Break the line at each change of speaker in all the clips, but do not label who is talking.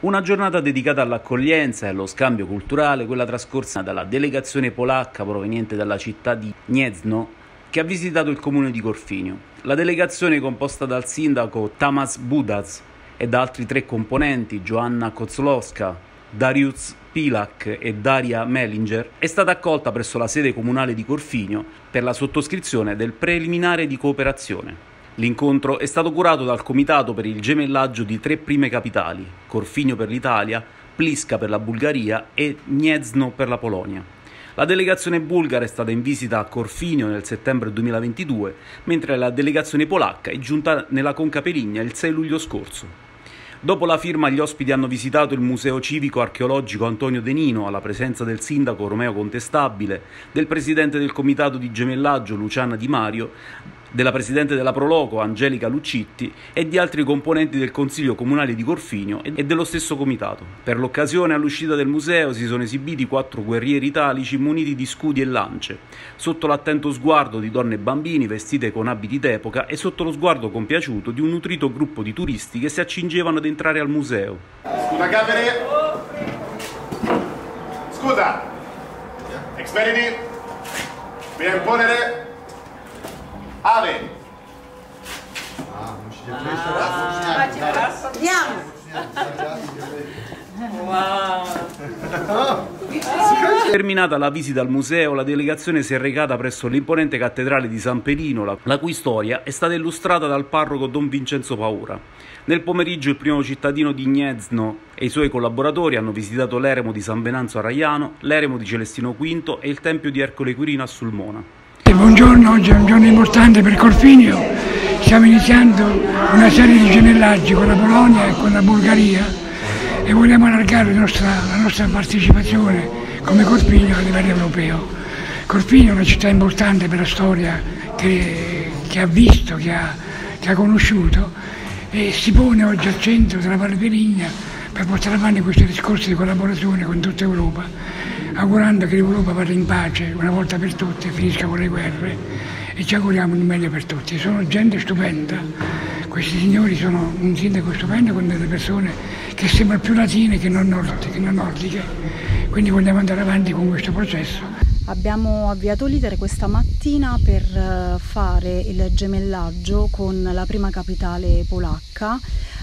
Una giornata dedicata all'accoglienza e allo scambio culturale, quella trascorsa dalla delegazione polacca proveniente dalla città di Gniezno, che ha visitato il comune di Corfinio. La delegazione, composta dal sindaco Tamas Budas e da altri tre componenti, Joanna Kozlowska, Darius Pilak e Daria Mellinger, è stata accolta presso la sede comunale di Corfinio per la sottoscrizione del preliminare di cooperazione. L'incontro è stato curato dal Comitato per il gemellaggio di tre prime capitali, Corfinio per l'Italia, Pliska per la Bulgaria e Gniezno per la Polonia. La delegazione bulgara è stata in visita a Corfinio nel settembre 2022, mentre la delegazione polacca è giunta nella Conca Peligna il 6 luglio scorso. Dopo la firma gli ospiti hanno visitato il Museo Civico Archeologico Antonio Denino alla presenza del sindaco Romeo Contestabile, del presidente del comitato di gemellaggio Luciana Di Mario, della Presidente della Proloco Angelica Lucitti e di altri componenti del Consiglio Comunale di Corfinio e dello stesso comitato. Per l'occasione all'uscita del museo si sono esibiti quattro guerrieri italici muniti di scudi e lance, sotto l'attento sguardo di donne e bambini vestite con abiti d'epoca e sotto lo sguardo compiaciuto di un nutrito gruppo di turisti che si accingevano ad entrare al museo.
Scusa Gavere! Scusa! Expediti! Via imponere! Ave!
Andiamo!
Terminata la visita al museo, la delegazione si è recata presso l'imponente cattedrale di San Pelino, la, cui storia è stata illustrata dal parroco Don Vincenzo Paura. Nel pomeriggio il primo cittadino di Gniezno e i suoi collaboratori hanno visitato l'eremo di San Venanzo a Raiano, l'eremo di Celestino V e il tempio di Ercole Quirino a Sulmona.
Buongiorno, oggi è un giorno importante per Corfinio, stiamo iniziando una serie di gemellaggi con la Polonia e con la Bulgaria e vogliamo allargare la nostra, la nostra partecipazione come Corfinio a livello europeo. Corfinio è una città importante per la storia che, che ha visto, che ha, che ha conosciuto e si pone oggi al centro della Valle Peligna per portare avanti questi discorsi di collaborazione con tutta Europa, augurando che l'Europa vada in pace una volta per tutte, finisca con le guerre e ci auguriamo il meglio per tutti. Sono gente stupenda, questi signori sono un sindaco stupendo con delle persone che sembrano più latine che non, nord, non nordiche, quindi vogliamo andare avanti con questo processo.
Abbiamo avviato l'iter questa mattina per eh, fare il gemellaggio con la prima capitale polacca,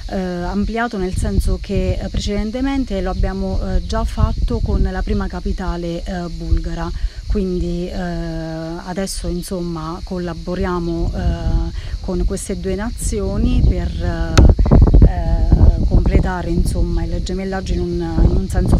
eh, ampliato nel senso che eh, precedentemente lo abbiamo eh, già fatto con la prima capitale eh, bulgara, quindi eh, adesso insomma collaboriamo con queste due nazioni per completare insomma, il gemellaggio in un, in un senso